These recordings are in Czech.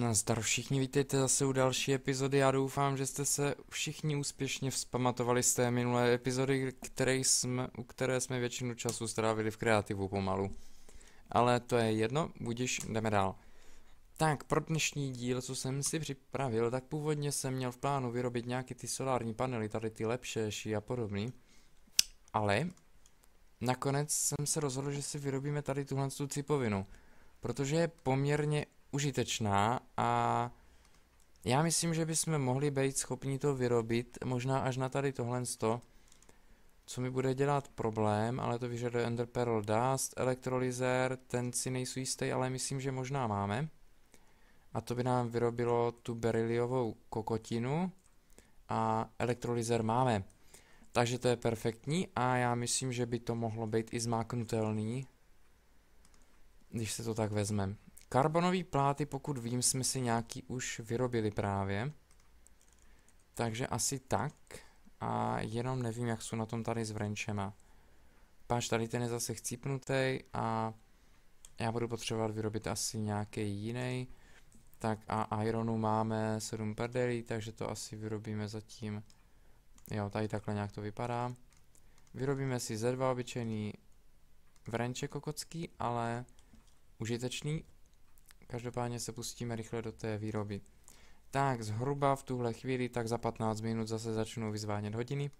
Nazdar všichni, vítejte zase u další epizody. Já doufám, že jste se všichni úspěšně vzpamatovali z té minulé epizody, které jsme, u které jsme většinu času strávili v kreativu pomalu. Ale to je jedno, budíš, jdeme dál. Tak, pro dnešní díl, co jsem si připravil, tak původně jsem měl v plánu vyrobit nějaký ty solární panely, tady ty lepšejší a podobný. Ale nakonec jsem se rozhodl, že si vyrobíme tady tuhle tu cipovinu, protože je poměrně užitečná a já myslím, že bychom mohli být schopni to vyrobit, možná až na tady tohle sto, co mi bude dělat problém, ale to vyžaduje Ender Pearl Dust, elektrolyzer, ten si nejsou jistý, ale myslím, že možná máme. A to by nám vyrobilo tu beryliovou kokotinu a elektrolyzer máme. Takže to je perfektní a já myslím, že by to mohlo být i zmáknutelný, když se to tak vezme. Karbonové pláty, pokud vím, jsme si nějaký už vyrobili právě. Takže asi tak. A jenom nevím, jak jsou na tom tady s vrenčema. Páč, tady ten je zase chcípnutý a já budu potřebovat vyrobit asi nějaký jiný. Tak a ironu máme 7 perdelí, takže to asi vyrobíme zatím. Jo, tady takhle nějak to vypadá. Vyrobíme si ze dva obyčejný vrenče kokocký, ale užitečný. Každopádně se pustíme rychle do té výroby. Tak zhruba v tuhle chvíli, tak za 15 minut zase začnu vyzvánět hodiny.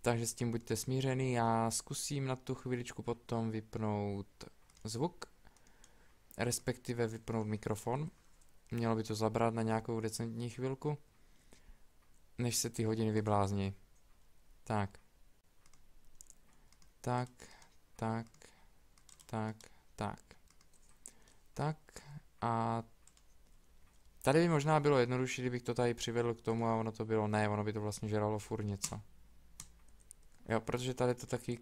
Takže s tím buďte smířený, já zkusím na tu chviličku potom vypnout zvuk, respektive vypnout mikrofon. Mělo by to zabrat na nějakou decentní chvilku, než se ty hodiny vyblázní. Tak. Tak, tak, tak, tak. Tak, a tady by možná bylo jednodušší, kdybych to tady přivedl k tomu a ono to bylo ne, ono by to vlastně žralo furt něco. Jo, protože tady je to taky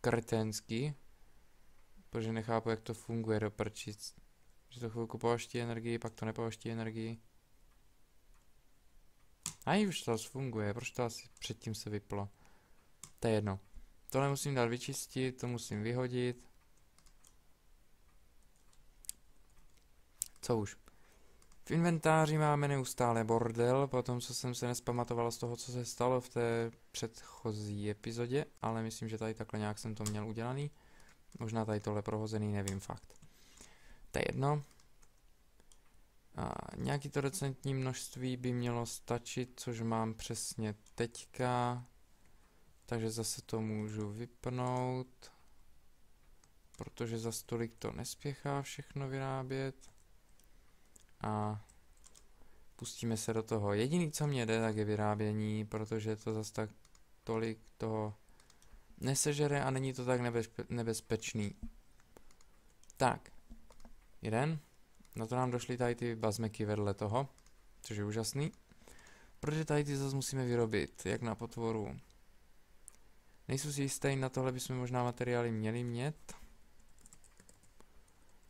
kretenský, protože nechápu, jak to funguje do prčic. Že to chvilku pouští energii, pak to nepouští energii. A už to funguje, proč to asi předtím se vyplo? To je jedno. Tohle musím dát vyčistit, to musím vyhodit. Co už? V inventáři máme neustále bordel, po tom, co jsem se nespamatoval z toho, co se stalo v té předchozí epizodě, ale myslím, že tady takhle nějak jsem to měl udělaný. Možná tady tohle prohozený, nevím fakt. To je jedno. A nějaký to decentní množství by mělo stačit, což mám přesně teďka. Takže zase to můžu vypnout, protože za stolik to nespěchá všechno vyrábět a pustíme se do toho. Jediný, co mě jde, tak je vyrábění, protože to zase tak tolik toho nesežere a není to tak nebezpe nebezpečný. Tak, jeden. Na to nám došly tady ty bazmeky vedle toho, což je úžasný. Protože tady ty zase musíme vyrobit, jak na potvoru. Nejsou si jistý, na tohle bychom možná materiály měli mít.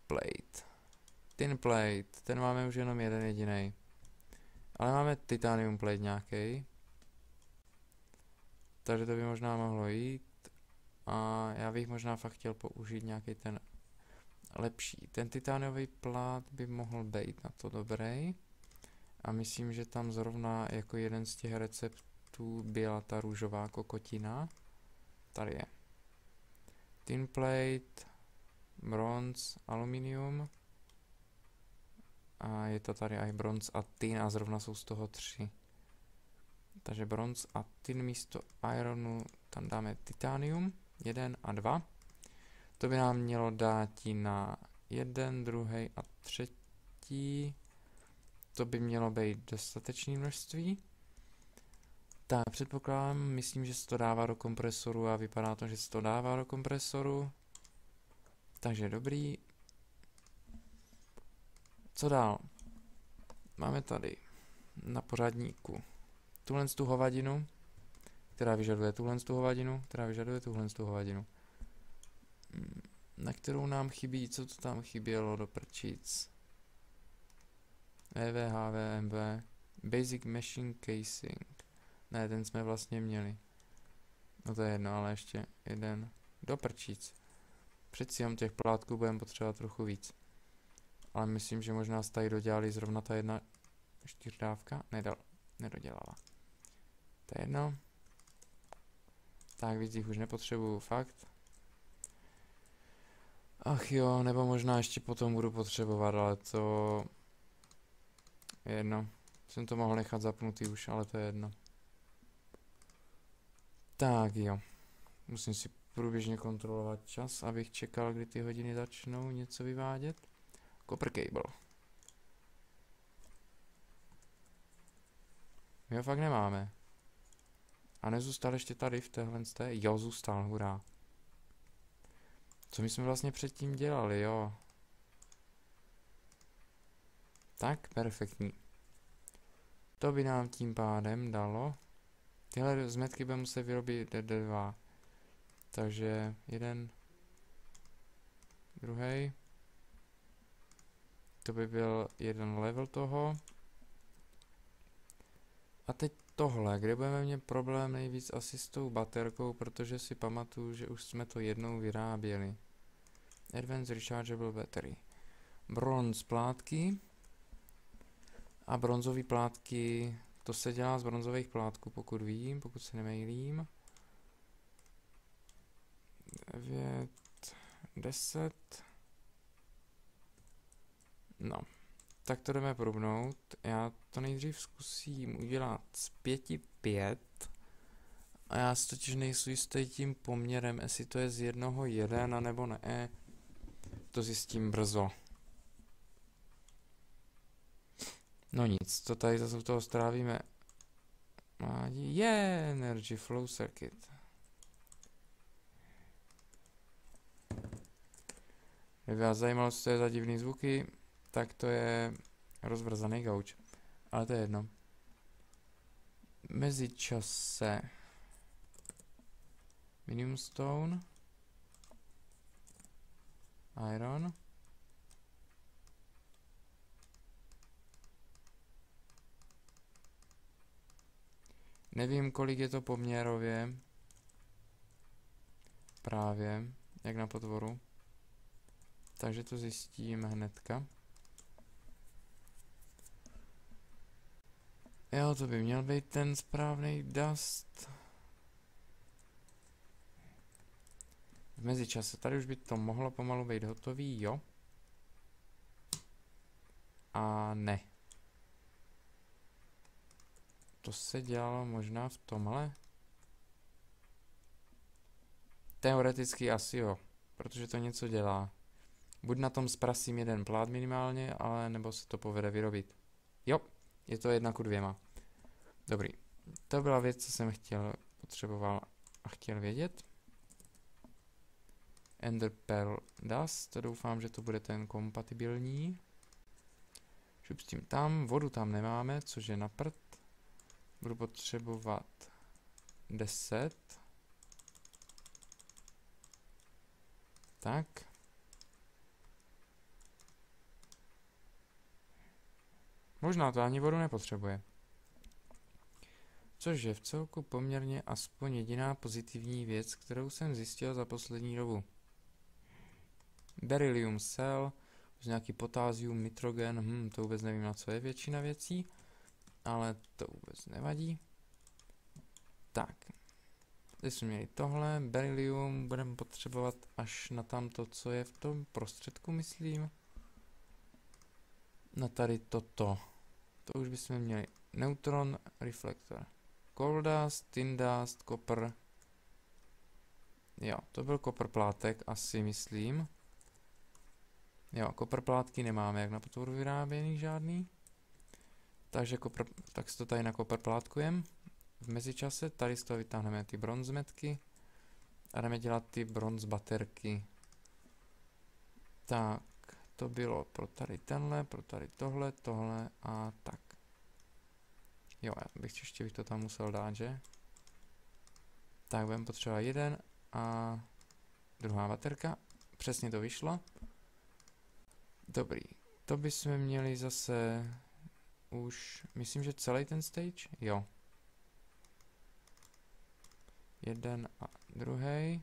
Plate. Tin plate, ten máme už jenom jeden jediný. Ale máme titanium plate nějaký. Takže to by možná mohlo jít. A já bych možná fakt chtěl použít nějaký ten lepší. Ten titaniový plát by mohl být na to dobrý. A myslím, že tam zrovna jako jeden z těch receptů byla ta růžová kokotina. Tady je. Tin plate, bronz, aluminium. A je to tady i bronz a tin a zrovna jsou z toho tři. Takže bronz a tin místo ironu tam dáme titanium, jeden a dva. To by nám mělo dát na jeden, druhý a třetí. To by mělo být dostatečné množství. Tak, předpokládám, myslím, že se to dává do kompresoru a vypadá to, že se to dává do kompresoru. Takže dobrý, co dál? Máme tady na pořádníku tuhle tu hovadinu, která vyžaduje tuhle tu hovadinu, která vyžaduje tuhle tu hovadinu. Na kterou nám chybí, co to tam chybělo do prčic? EVH, VMB, Basic Machine Casing. Ne, ten jsme vlastně měli. No to je jedno, ale ještě jeden do prčic. Přeci těch plátků budeme potřebovat trochu víc. Ale myslím, že možná se tady dodělali zrovna ta jedna čtyřdávka. Nedal, nedodělala. To je jedno. Tak víc jich už nepotřebuju, fakt. Ach jo, nebo možná ještě potom budu potřebovat, ale to... Je jedno. Jsem to mohl nechat zapnutý už, ale to je jedno. Tak jo. Musím si průběžně kontrolovat čas, abych čekal, kdy ty hodiny začnou něco vyvádět. Copper cable. My ho fakt nemáme. A nezůstal ještě tady v téhle té? Jo, zůstal, hurá. Co my jsme vlastně předtím dělali, jo? Tak, perfektní. To by nám tím pádem dalo. Tyhle zmetky by muset vyrobit D2. Takže jeden, druhý. To by byl jeden level toho. A teď tohle, kde budeme mít problém nejvíc asi s tou baterkou, protože si pamatuju, že už jsme to jednou vyráběli. Advanced Rechargeable Battery. Bronz plátky. A bronzové plátky, to se dělá z bronzových plátků, pokud vím, pokud se nemejlím. 9, 10. No, tak to jdeme probnout. Já to nejdřív zkusím udělat z 5, 5. A já si totiž nejsou jistý tím poměrem, jestli to je z jednoho jeden, nebo ne. To zjistím brzo. No nic, to tady zase u toho strávíme. Je yeah, Energy Flow Circuit. Kdyby vás zajímalo, co to je za divný zvuky, tak to je rozvrzaný gauč. Ale to je jedno. Mezičase Minimum Stone Iron Nevím, kolik je to poměrově. Právě, jak na potvoru. Takže to zjistíme hnedka. Jo, to by měl být ten správný dust. V mezičase tady už by to mohlo pomalu být hotový, jo. A ne. To se dělalo možná v tomhle? Teoreticky asi jo, protože to něco dělá. Buď na tom zprasím jeden plát minimálně, ale nebo se to povede vyrobit. Jo, je to jedna ku dvěma. Dobrý. To byla věc, co jsem chtěl, potřeboval a chtěl vědět. Ender Pearl Dust, to doufám, že to bude ten kompatibilní. Šup s tím tam, vodu tam nemáme, což je na prd. Budu potřebovat 10. Tak. Možná to ani vodu nepotřebuje. Což je v celku poměrně aspoň jediná pozitivní věc, kterou jsem zjistil za poslední dobu. Beryllium cell, už nějaký potázium, nitrogen, hm, to vůbec nevím na co je většina věcí, ale to vůbec nevadí. Tak, teď jsme měli tohle, beryllium budeme potřebovat až na tamto, co je v tom prostředku, myslím. Na tady toto. To už bychom měli neutron reflektor. Coal dust, tin dust, copper. Jo, to byl copper plátek, asi myslím. Jo, copper plátky nemáme jak na potvoru vyráběný žádný. Takže kopr, tak si to tady nakoperplátkujem. V mezičase tady z toho vytáhneme ty bronzmetky a jdeme dělat ty bronz baterky. Tak, to bylo pro tady tenhle, pro tady tohle, tohle a tak. Jo, já bych ještě bych to tam musel dát, že? Tak budeme potřebovat jeden a druhá baterka. Přesně to vyšlo. Dobrý. To bychom měli zase už, myslím, že celý ten stage? Jo. Jeden a druhý.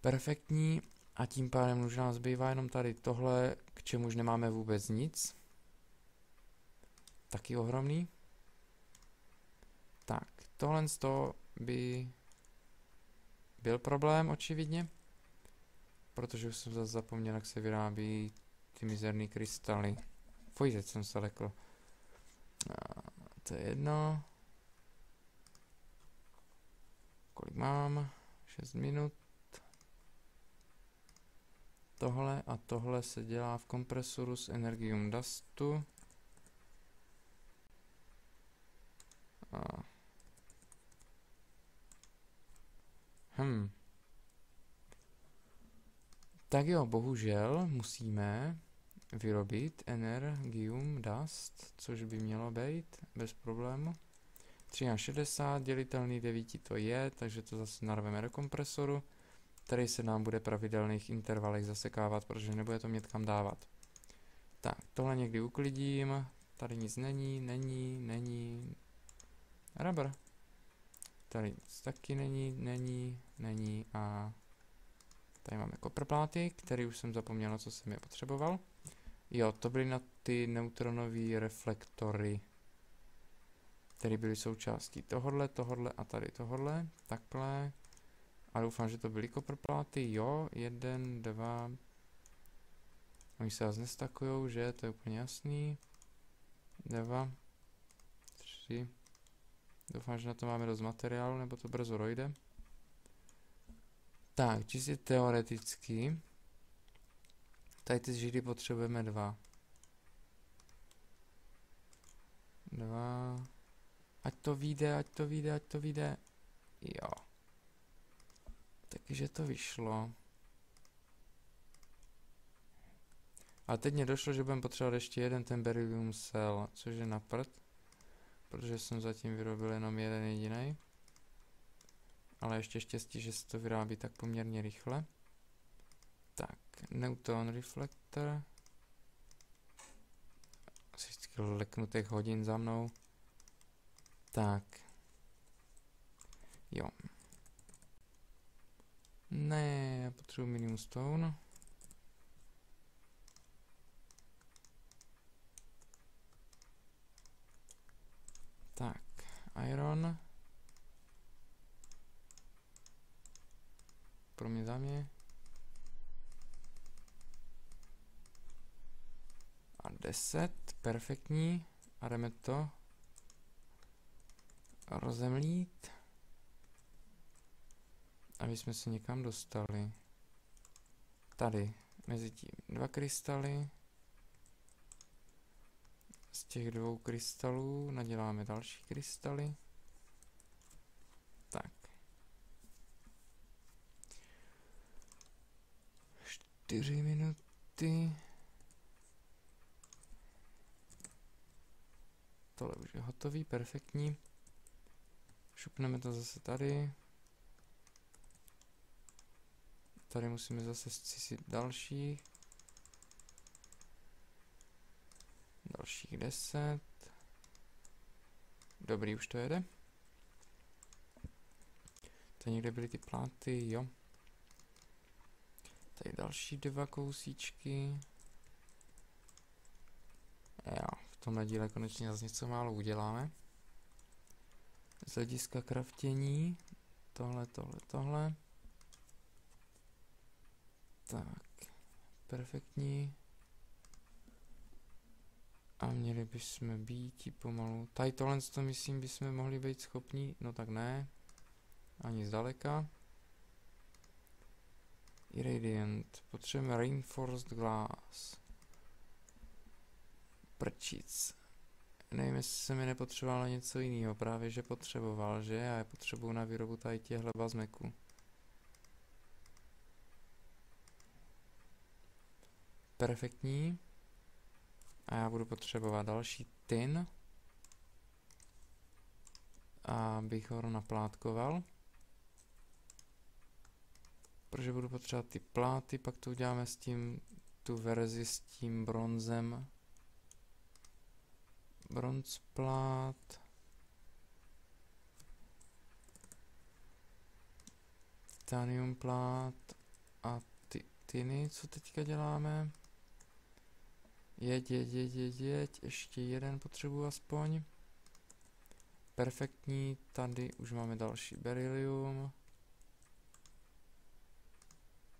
Perfektní. A tím pádem už nám zbývá jenom tady tohle, k čemuž nemáme vůbec nic. Taky ohromný. Tak, tohle z toho by byl problém, očividně. Protože už jsem zase zapomněl, jak se vyrábí ty mizerný krystaly. Fuj, teď jsem se lekl. A, to je jedno. Kolik mám? 6 minut. Tohle a tohle se dělá v kompresoru s Energium Dustu. Hm. Tak jo, bohužel musíme vyrobit Energium Dust, což by mělo být bez problému. 1360, dělitelný 9 to je, takže to zase narveme do kompresoru, který se nám bude pravidelných intervalech zasekávat, protože nebude to mít kam dávat. Tak, tohle někdy uklidím, tady nic není, není, není, rubber. Tady taky není, není, není a tady máme koprpláty, který už jsem zapomněl, co jsem je potřeboval. Jo, to byly na ty neutronové reflektory, které byly součástí tohodle, tohodle a tady tohodle, takhle. A doufám, že to byly koprpláty, jo, jeden, dva. Oni se zase nestakujou, že, to je úplně jasný. Dva, tři. Doufám, že na to máme dost materiálu, nebo to brzo rojde. Tak, čistě teoreticky. Tady ty židy potřebujeme dva. Dva. Ať to vyjde, ať to vyjde, ať to vyjde. Jo. Takže to vyšlo. A teď mě došlo, že budeme potřebovat ještě jeden ten beryllium cell, což je na prd. Protože jsem zatím vyrobil jenom jeden jediný. Ale ještě štěstí, že se to vyrábí tak poměrně rychle. Tak, Newton reflektor. Asi vždycky leknutých hodin za mnou. Tak. Jo. Ne, já potřebuji minimum stone. Tak, iron. Pro mě za mě. A 10, perfektní. A jdeme to rozemlít. Aby jsme se někam dostali. Tady, mezi tím dva krystaly. Z těch dvou krystalů naděláme další krystaly. Tak. Čtyři minuty. Tohle už je hotový, perfektní. Šupneme to zase tady. Tady musíme zase zcisit další. Dalších 10. Dobrý, už to jede. Tady někde byly ty pláty, jo. Tady další dva kousíčky. Jo, v tomhle díle konečně zase něco málo uděláme. Z hlediska kraftění. Tohle, tohle, tohle. Tak, perfektní. A měli bychom být pomalu. Tady tohle to myslím bychom mohli být schopni, no tak ne. Ani zdaleka. Irradiant. Potřebujeme Reinforced Glass. Prčic. Nevím, jestli se mi nepotřeboval něco jiného. Právě, že potřeboval, že? Já je potřebuju na výrobu tady těchhle bazmeků. Perfektní. A já budu potřebovat další tin. Abych ho naplátkoval. Protože budu potřebovat ty pláty, pak to uděláme s tím, tu verzi s tím bronzem. Bronzplát. Titanium plát a ty tiny, co teďka děláme. Jeď, jeď, jeď, jeď, jeď, ještě jeden potřebuji aspoň. Perfektní, tady už máme další beryllium.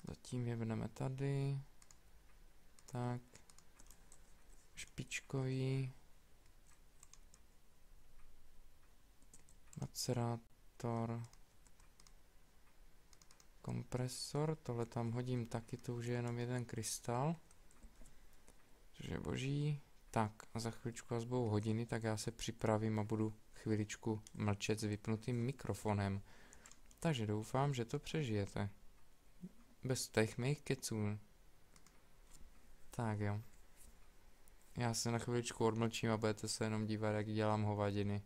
Zatím jebneme tady. Tak. Špičkový. Macerátor. Kompresor, tohle tam hodím taky, to už je jenom jeden krystal. Což boží. Tak, a za chvíličku a zbou hodiny, tak já se připravím a budu chviličku mlčet s vypnutým mikrofonem. Takže doufám, že to přežijete. Bez těch mých keců. Tak jo. Já se na chviličku odmlčím a budete se jenom dívat, jak dělám hovadiny.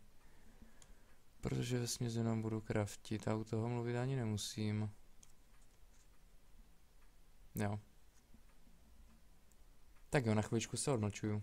Protože ve směs jenom budu kraftit a u toho mluvit ani nemusím. Jo. Tak jo, na chviličku se odmlčuju.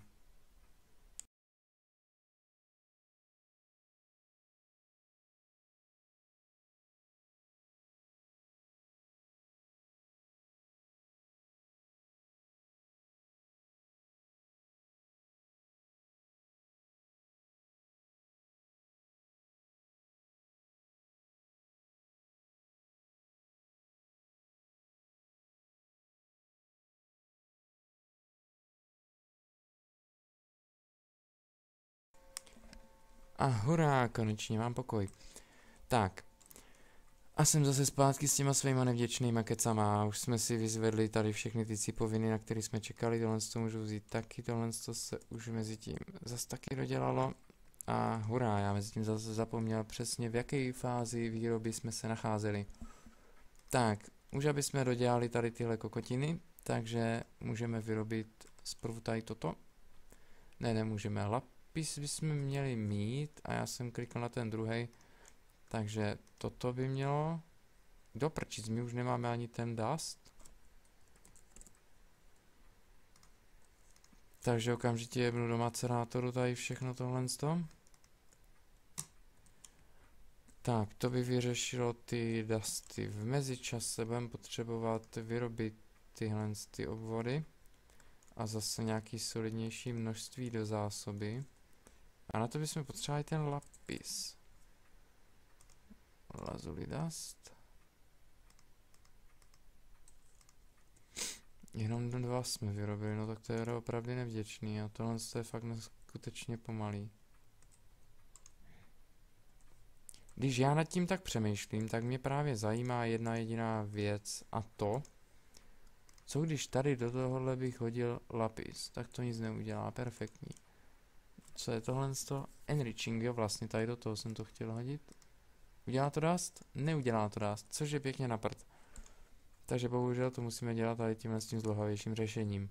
A hurá, konečně mám pokoj. Tak. A jsem zase zpátky s těma svýma nevděčnýma kecama. Už jsme si vyzvedli tady všechny ty cipoviny, na které jsme čekali. Tohle to můžu vzít taky, tohle to se už mezi tím zase taky dodělalo. A hurá, já mezi tím zase zapomněl přesně v jaké fázi výroby jsme se nacházeli. Tak, už aby jsme dodělali tady tyhle kokotiny, takže můžeme vyrobit zprvu tady toto. Ne, nemůžeme, lap, podpis bychom měli mít a já jsem klikl na ten druhý, takže toto by mělo, do prčic, my už nemáme ani ten dust. Takže okamžitě jebnu do macerátoru tady všechno tohle tom. Tak, to by vyřešilo ty dusty. V mezičase budeme potřebovat vyrobit tyhle ty obvody a zase nějaký solidnější množství do zásoby. A na to bychom potřebovali ten lapis. Lazuli dust. Jenom dva jsme vyrobili, no tak to je opravdu nevděčný a tohle je fakt neskutečně pomalý. Když já nad tím tak přemýšlím, tak mě právě zajímá jedna jediná věc a to, co když tady do tohohle bych hodil lapis, tak to nic neudělá, perfektní. Co je tohle z toho? Enriching, jo, vlastně tady do toho jsem to chtěl hodit. Udělá to dust? Neudělá to dust, což je pěkně na prd. Takže bohužel to musíme dělat tady tímhle s tím zdlouhavějším řešením.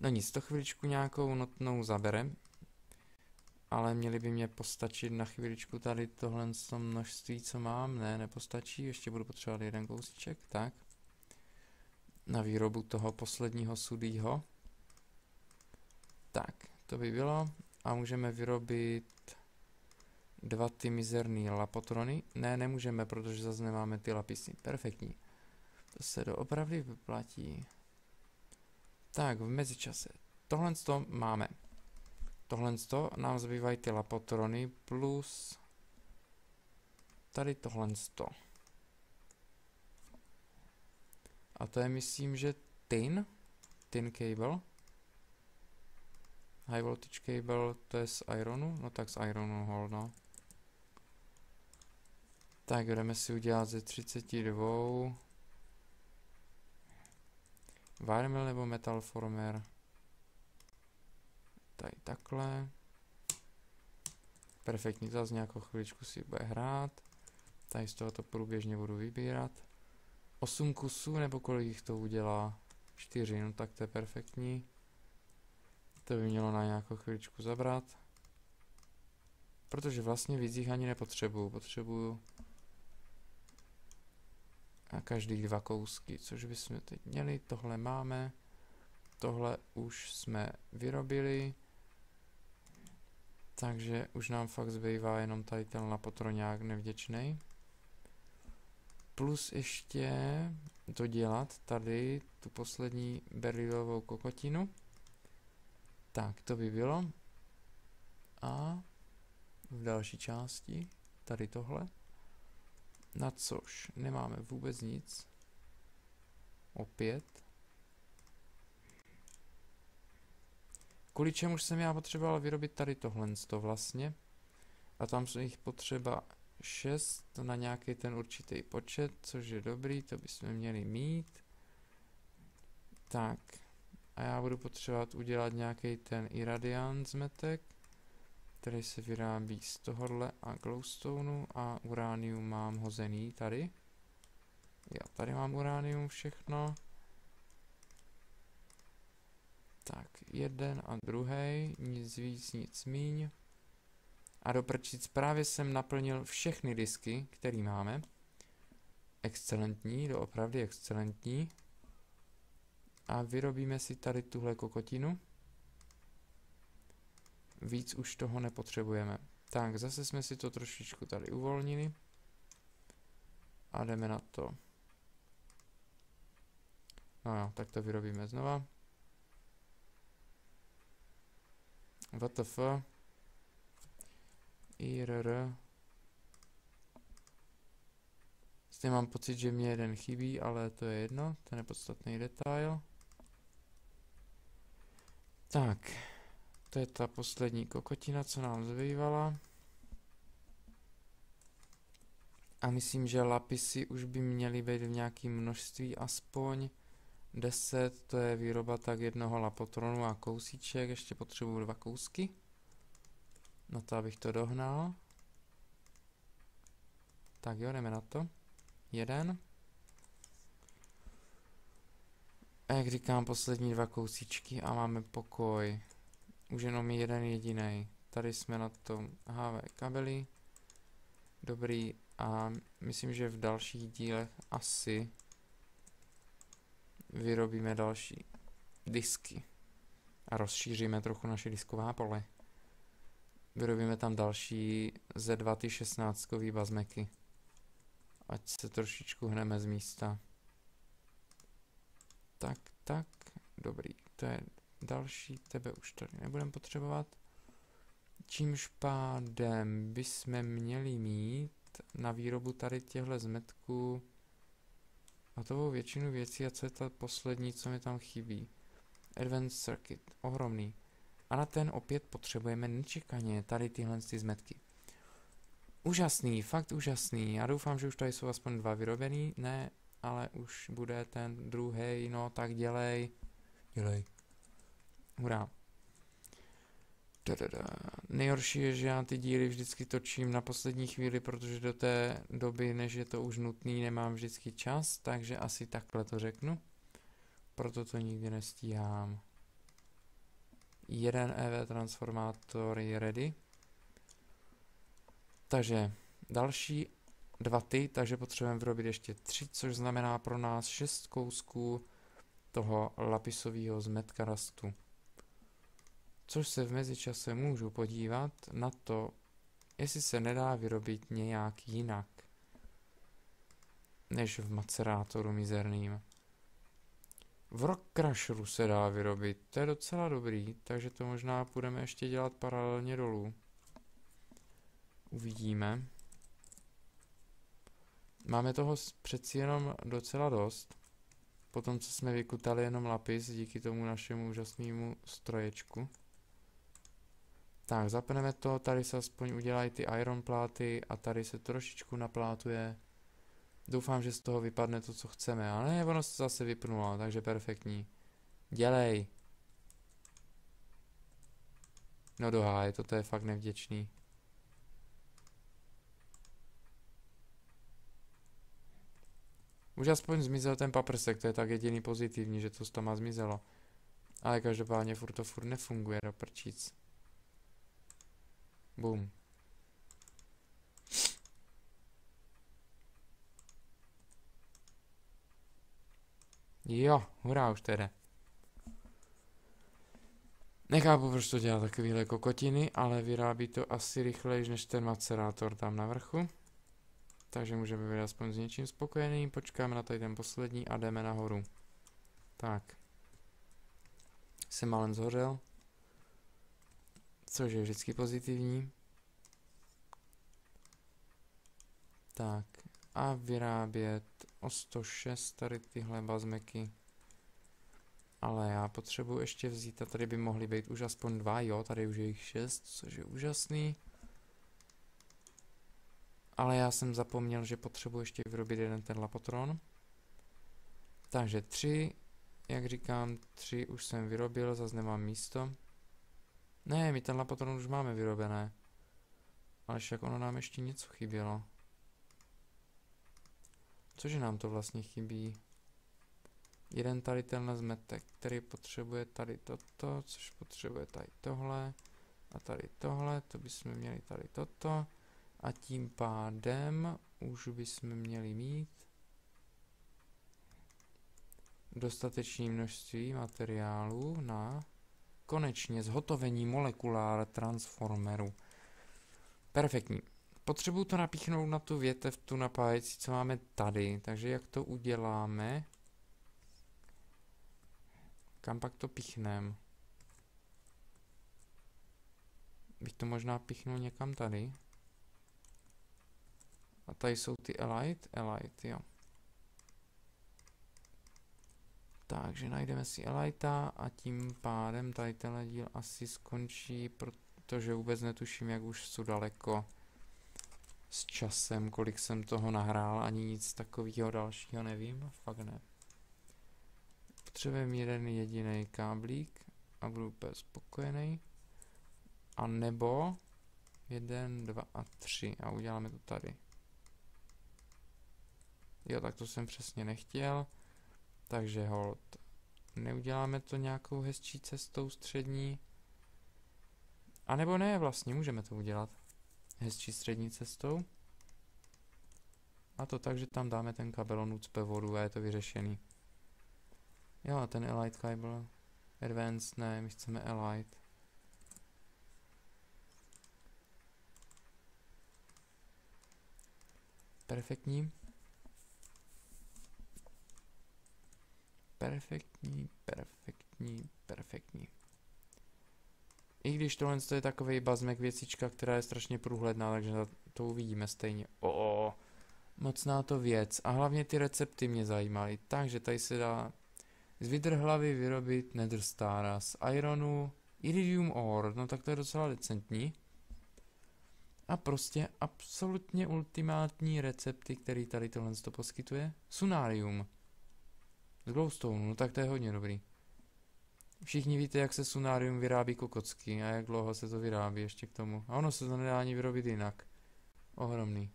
No nic, to chviličku nějakou notnou zaberem. Ale měli by mě postačit na chviličku tady tohle toho množství, co mám. Ne, nepostačí, ještě budu potřebovat jeden kousíček, tak. Na výrobu toho posledního sudýho. Tak, to by bylo. A můžeme vyrobit dva ty mizerný lapotrony. Ne, nemůžeme, protože zase nemáme ty lapisy. Perfektní. To se doopravdy vyplatí. Tak, v mezičase. Tohle to máme. Tohle to nám zbývají ty lapotrony plus tady tohle to. A to je myslím, že tin, tin cable. High voltage cable, to je z ironu? No tak z ironu hol, no. Tak jdeme si udělat ze 32 Wiremill nebo Metal Former. Tady takhle. Perfektní, zase nějakou chviličku si bude hrát. Tady z tohoto průběžně budu vybírat. 8 kusů, nebo kolik jich to udělá? 4, no tak to je perfektní. To by mělo na nějakou chvíličku zabrat. Protože vlastně víc jich ani nepotřebuju. Potřebuju a každý dva kousky, což bychom teď měli. Tohle máme. Tohle už jsme vyrobili. Takže už nám fakt zbývá jenom tady ten lapotroňák nevděčný. plus ještě dodělat tady tu poslední berlilovou kokotinu. Tak, to by bylo. A v další části tady tohle. Na což nemáme vůbec nic. Opět. Kvůli čemu jsem já potřeboval vyrobit tady tohle to vlastně. A tam jsou jich potřeba 6 na nějaký ten určitý počet, což je dobrý, to bychom měli mít. Tak, a já budu potřebovat udělat nějaký ten iradian zmetek, který se vyrábí z tohohle a glowstoneu a uránium mám hozený tady. Já tady mám uránium všechno. Tak, jeden a druhý, nic víc, nic míň. A do prčic právě jsem naplnil všechny disky, které máme. Excelentní, doopravdy excelentní. A vyrobíme si tady tuhle kokotinu. Víc už toho nepotřebujeme. Tak, zase jsme si to trošičku tady uvolnili. A jdeme na to. No jo, tak to vyrobíme znova. WTF. IRR. Zde mám pocit, že mě jeden chybí, ale to je jedno, to je nepodstatný detail. Tak, to je ta poslední kokotina, co nám zbývala. A myslím, že lapisy už by měly být v nějakém množství aspoň 10, to je výroba tak jednoho lapotronu a kousíček, ještě potřebuju dva kousky. Na to, abych to dohnal. Tak jo, jdeme na to. Jeden. A jak říkám, poslední dva kousíčky a máme pokoj. Už jenom jeden jediný. Tady jsme na tom HV kabely. Dobrý. A myslím, že v dalších dílech asi vyrobíme další disky. A rozšíříme trochu naše disková pole. Vyrobíme tam další Z2 ty 16 bazmeky. Ať se trošičku hneme z místa. Tak, dobrý. To je další, tebe už tady nebudeme potřebovat. Čímž pádem bychom měli mít na výrobu tady těchto zmetků hotovou většinu věcí a co je ta poslední, co mi tam chybí. Advanced Circuit, ohromný. A na ten opět potřebujeme nečekaně tady tyhle ty zmetky. Úžasný, fakt úžasný. Já doufám, že už tady jsou aspoň dva vyrobený. Ne, ale už bude ten druhý, no tak dělej. Dělej. Hurá. Da-da-da. Nejhorší je, že já ty díly vždycky točím na poslední chvíli, protože do té doby, než je to už nutný, nemám vždycky čas, takže asi takhle to řeknu. Proto to nikdy nestíhám. Jeden EV transformátor je ready. Takže další dva ty, takže potřebujeme vyrobit ještě tři, což znamená pro nás šest kousků toho lapisového zmetka rastu. Což se v mezičase můžu podívat na to, jestli se nedá vyrobit nějak jinak, než v macerátoru mizerným. V Rock Crusheru se dá vyrobit, to je docela dobrý, takže to možná budeme ještě dělat paralelně dolů. Uvidíme. Máme toho přeci jenom docela dost. Potom, co jsme vykutali jenom lapis díky tomu našemu úžasnému stroječku. Tak, zapneme to, tady se aspoň udělají ty iron pláty a tady se trošičku naplátuje. Doufám, že z toho vypadne to, co chceme, ale ne, ono se zase vypnulo, takže perfektní. Dělej. No doháj, toto je fakt nevděčný. Už aspoň zmizel ten paprsek, to je tak jediný pozitivní, že to z má zmizelo. Ale každopádně furt to furt nefunguje do prčíc. Boom. Jo, hurá, už jde. Nechápu, proč to dělá takovýhle kokotiny, ale vyrábí to asi rychleji než ten macerátor tam na vrchu. Takže můžeme být aspoň s něčím spokojený, počkáme na tady ten poslední a jdeme nahoru. Tak. Jsem málem zhořel. Což je vždycky pozitivní. Tak. A vyrábět o 106 tady tyhle bazmeky. Ale já potřebuji ještě vzít a tady by mohly být už aspoň dva, jo, tady už je jich šest, což je úžasný. Ale já jsem zapomněl, že potřebuji ještě vyrobit jeden ten lapotron. Takže tři, jak říkám, tři už jsem vyrobil, zase nemám místo. Ne, my ten lapotron už máme vyrobené. Ale však ono nám ještě něco chybělo. Cože nám to vlastně chybí? Jeden tady tenhle zmetek, který potřebuje tady toto, což potřebuje tady tohle. A tady tohle, to bychom měli tady toto. A tím pádem už bychom měli mít dostatečné množství materiálu na konečně zhotovení molekulár transformeru. Perfektní. Potřebuju to napíchnout na tu větev, tu napájecí, co máme tady. Takže jak to uděláme? Kam pak to pichnem? Bych to možná pichnul někam tady. A tady jsou ty Elite, Elite, jo. Takže najdeme si Elita a tím pádem tady tenhle díl asi skončí, protože vůbec netuším, jak už jsou daleko s časem, kolik jsem toho nahrál, ani nic takového dalšího nevím, fakt ne. Potřebujeme jeden jediný káblík a budu úplně spokojený. A nebo jeden, dva a tři a uděláme to tady. Jo, tak to jsem přesně nechtěl. Takže hold. Neuděláme to nějakou hezčí cestou střední. A nebo ne, vlastně můžeme to udělat. Hezčí střední cestou. A to tak, že tam dáme ten kabelon ucpe vodu a je to vyřešený. Jo, a ten Elite Cable. Advanced, ne, my chceme Elite. Perfektní. Perfektní, perfektní, perfektní. I když tohle je takový bazmek věcička, která je strašně průhledná, takže to uvidíme stejně. O, mocná to věc. A hlavně ty recepty mě zajímaly. Takže tady se dá z hlavy vyrobit Nether Stara, z Ironu Iridium Ore, no tak to je docela decentní. A prostě absolutně ultimátní recepty, který tady tohle to poskytuje. Sunarium. Z glowstone, no tak to je hodně dobrý. Všichni víte, jak se sunarium vyrábí kokocky a jak dlouho se to vyrábí ještě k tomu. A ono se to nedá ani vyrobit jinak. Ohromný.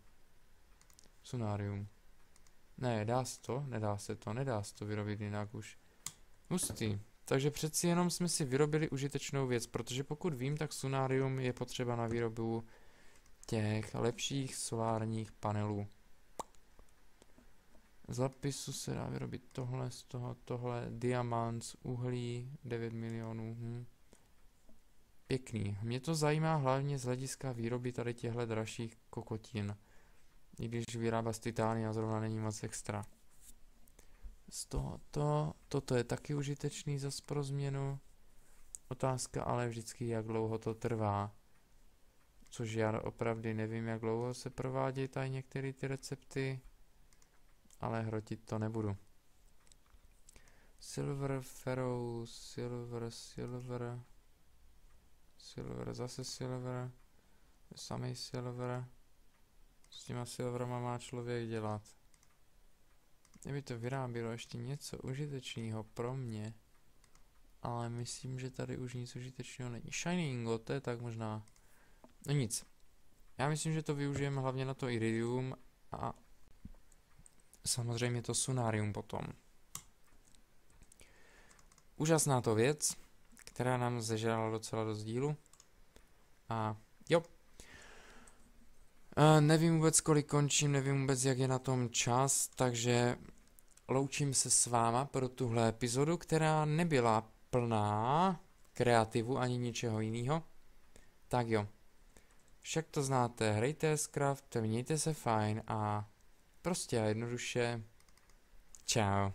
Sunarium. Ne, dá se to? Nedá se to, nedá se to vyrobit jinak už. Hustý. Takže přeci jenom jsme si vyrobili užitečnou věc, protože pokud vím, tak sunarium je potřeba na výrobu těch lepších solárních panelů. Z lapisu se dá vyrobit tohle, z toho, tohle, diamant, z uhlí, 9 milionů. Hm. Pěkný. Mě to zajímá hlavně z hlediska výroby tady těchto dražších kokotin. I když vyrábá z titánia zrovna není moc extra. Z tohoto, toto je taky užitečný zas pro změnu. Otázka ale vždycky, jak dlouho to trvá. Což já opravdu nevím, jak dlouho se provádějí tady některé ty recepty ale hrotit to nebudu. Silver, Ferro, Silver, Silver, Silver, zase Silver, samý Silver. S těma Silverama má člověk dělat. Kdyby to vyrábělo ještě něco užitečného pro mě, ale myslím, že tady už nic užitečného není. Shiny Ingot, to je tak možná. No nic. Já myslím, že to využijeme hlavně na to Iridium a samozřejmě to Sunarium potom. Úžasná to věc, která nám zežrala docela do dílu. A jo. E, nevím vůbec, kolik končím, nevím vůbec, jak je na tom čas, takže loučím se s váma pro tuhle epizodu, která nebyla plná kreativu ani ničeho jiného. Tak jo. Však to znáte, hrajte Scraft, mějte se fajn a prostě a jednoduše čau.